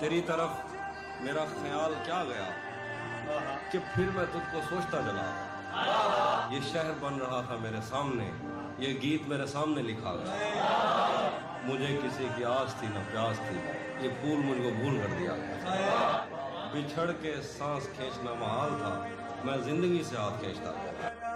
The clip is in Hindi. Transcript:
तेरी तरफ़ मेरा ख्याल क्या गया? कि फिर मैं तुझको सोचता चला। ये शहर बन रहा था मेरे सामने, ये गीत मेरे सामने लिखा गया। मुझे किसी की आस थी, ना प्यास थी। ये फूल मुझको भूल कर दिया बिछड़ के सांस खींचना महाल था। मैं ज़िंदगी से हाथ खींचता